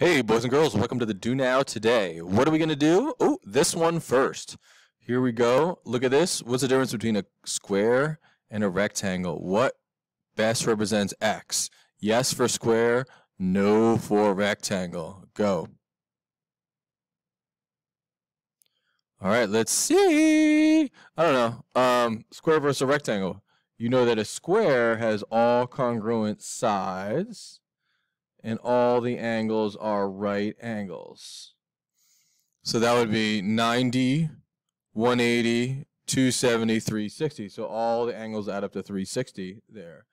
Hey, boys and girls, welcome to the Do Now Today. What are we going to do? Oh, this one first. Here we go. Look at this. What's the difference between a square and a rectangle? What best represents X? Yes for square, no for rectangle. Go. All right, let's see. I don't know. Um, square versus a rectangle. You know that a square has all congruent sides and all the angles are right angles. So that would be 90, 180, 270, 360. So all the angles add up to 360 there.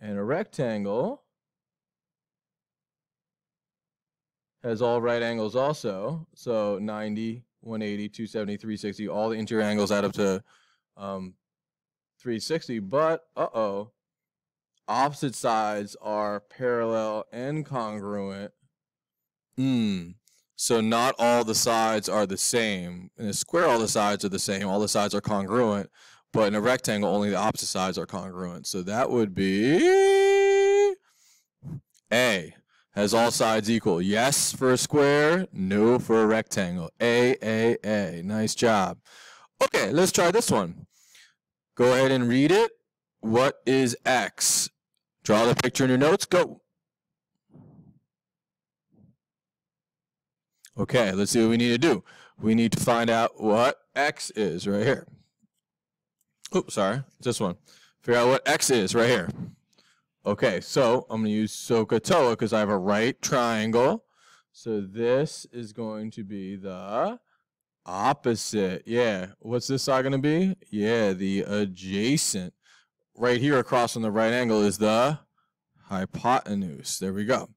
And a rectangle has all right angles also. So 90, 180, 270, 360. All the interior angles add up to um, 360. But, uh-oh, opposite sides are parallel and congruent. Hmm. So not all the sides are the same. In a square, all the sides are the same. All the sides are congruent. But in a rectangle, only the opposite sides are congruent. So that would be A. Has all sides equal? Yes for a square, no for a rectangle. A, A, A. Nice job. Okay, let's try this one. Go ahead and read it. What is X? Draw the picture in your notes. Go. Okay, let's see what we need to do. We need to find out what x is right here. Oops, sorry, this one. Figure out what x is right here. Okay, so I'm going to use SOHCAHTOA because I have a right triangle. So this is going to be the opposite. Yeah, what's this side going to be? Yeah, the adjacent right here across from the right angle is the hypotenuse. There we go.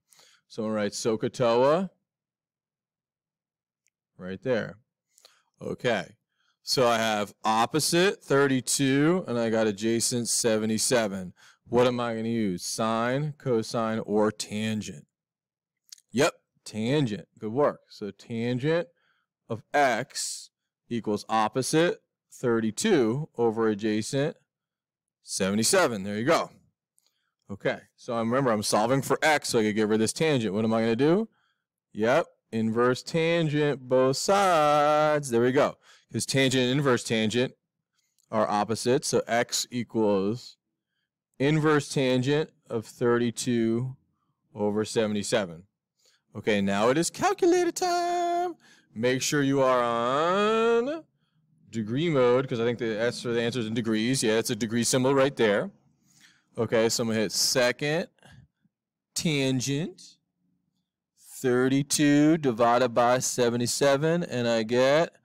So to write SOHCAHTOA right there. Okay. So I have opposite 32 and I got adjacent 77. What am I going to use? Sine, cosine, or tangent? Yep, tangent. Good work. So tangent of x equals opposite 32 over adjacent 77. There you go. Okay, so I remember I'm solving for x, so I can get rid of this tangent. What am I going to do? Yep, inverse tangent both sides. There we go. Because tangent and inverse tangent are opposite, so x equals inverse tangent of 32 over 77. Okay, now it is calculator time. Make sure you are on degree mode because I think the S for the answer is in degrees. Yeah, it's a degree symbol right there. Okay, so I'm going to hit second tangent 32 divided by 77 and I get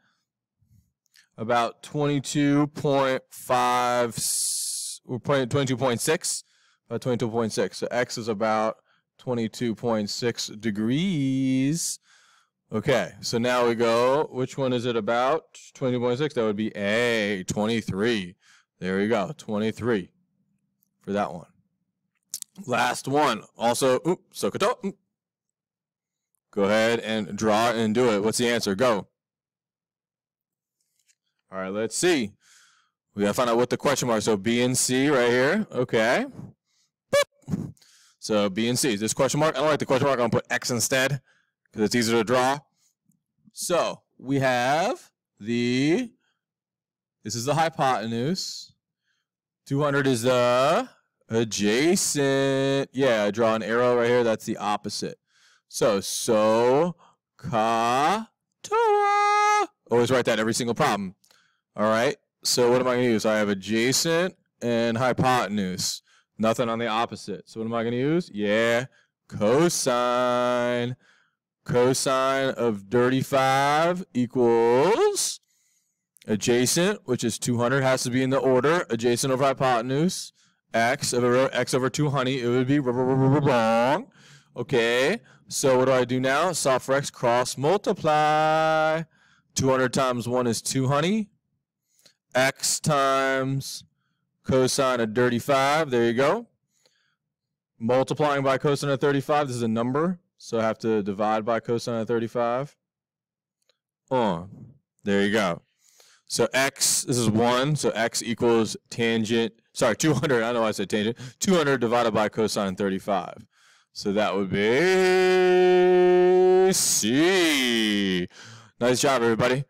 about 22.5 or 22.6 about uh, 22.6 so x is about 22.6 degrees Okay, so now we go. Which one is it about? 20.6. That would be A, 23. There we go, 23 for that one. Last one. Also, oop. Oop. Go ahead and draw and do it. What's the answer? Go. All right, let's see. We gotta find out what the question mark. So B and C right here. Okay. Boop. So B and C. Is this question mark? I don't like the question mark. I'm gonna put X instead because it's easier to draw. So we have the, this is the hypotenuse. 200 is the adjacent. Yeah, I draw an arrow right here. That's the opposite. So, so, ka, toa. Always write that every single problem. All right. So what am I going to use? I have adjacent and hypotenuse. Nothing on the opposite. So what am I going to use? Yeah, cosine cosine of 35 equals adjacent, which is 200, has to be in the order, adjacent over hypotenuse, x over x over 200, it would be wrong. Okay, so what do I do now? Solve for x, cross multiply. 200 times 1 is 200. x times cosine of 35, there you go. Multiplying by cosine of 35, this is a number. So I have to divide by cosine of 35. Oh, there you go. So x, this is 1, so x equals tangent, sorry, 200, I know I said tangent, 200 divided by cosine 35. So that would be C. Nice job, everybody.